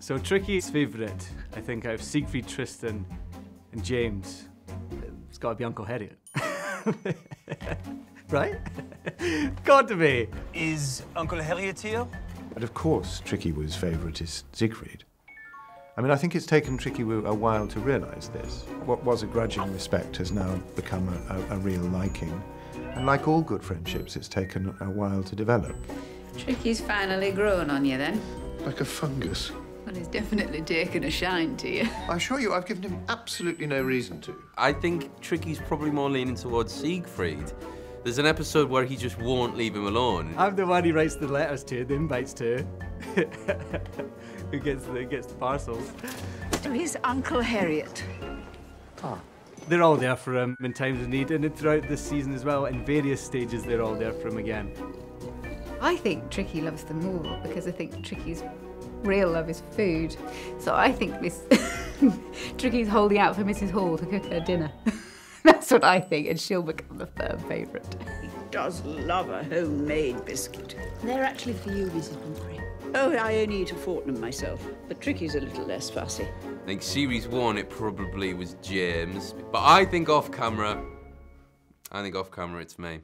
So Tricki's favourite, I think, out of Siegfried, Tristan, and James, it's got to be Uncle Herriot. right? got to be. Is Uncle Herriot here? But of course, Tricki was favourite is Siegfried. I mean, I think it's taken Tricki a while to realise this. What was a grudging respect has now become a, a, a, real liking. And like all good friendships, it's taken a while to develop. Tricki's finally grown on you then? Like a fungus. Well, he's definitely taken a shine to you. I assure you, I've given him absolutely no reason to. I think Tricki's probably more leaning towards Siegfried. There's an episode where he just won't leave him alone. I'm the one he writes the letters to, the invites to. Who gets the, gets the parcels. To his Uncle Herriot. Ah. They're all there for him in times of need, and throughout this season as well, in various stages, they're all there for him again. I think Tricki loves them more because I think Tricki's real love is food. So I think Miss Tricki's holding out for Mrs. Hall to cook her dinner. That's what I think, and she'll become the third favourite. He does love a homemade biscuit. They're actually for you, Mrs. Pumphrey. Oh, I only eat a Fortnum myself, but Tricki's a little less fussy. I think series one, it probably was James, but I think off camera, I think off camera it's me.